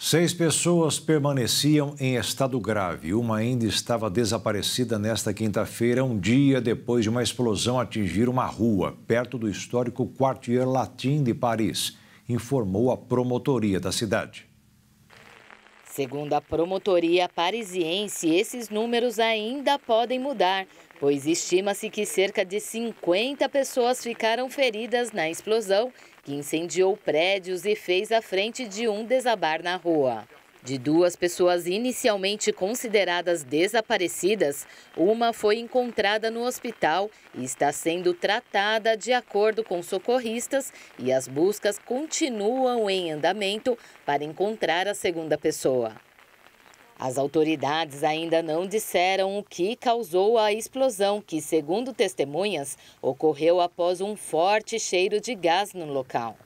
Seis pessoas permaneciam em estado grave. Uma ainda estava desaparecida nesta quinta-feira, um dia depois de uma explosão atingir uma rua, perto do histórico Quartier Latin de Paris, informou a promotoria da cidade. Segundo a promotoria parisiense, esses números ainda podem mudar, pois estima-se que cerca de 50 pessoas ficaram feridas na explosão que incendiou prédios e fez a frente de um desabar na rua. De duas pessoas inicialmente consideradas desaparecidas, uma foi encontrada no hospital e está sendo tratada de acordo com socorristas e as buscas continuam em andamento para encontrar a segunda pessoa. As autoridades ainda não disseram o que causou a explosão, que, segundo testemunhas, ocorreu após um forte cheiro de gás no local.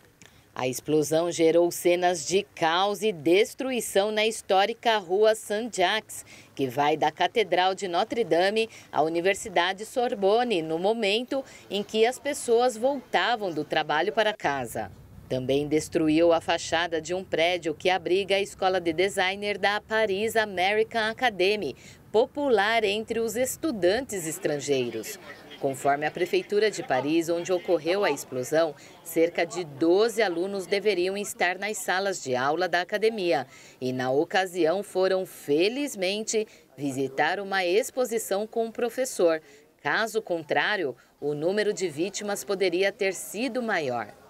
A explosão gerou cenas de caos e destruição na histórica rua Saint-Jacques, que vai da Catedral de Notre-Dame à Universidade Sorbonne, no momento em que as pessoas voltavam do trabalho para casa. Também destruiu a fachada de um prédio que abriga a escola de designer da Paris American Academy, popular entre os estudantes estrangeiros. Conforme a Prefeitura de Paris, onde ocorreu a explosão, cerca de 12 alunos deveriam estar nas salas de aula da academia e, na ocasião, foram, felizmente, visitar uma exposição com o professor. Caso contrário, o número de vítimas poderia ter sido maior.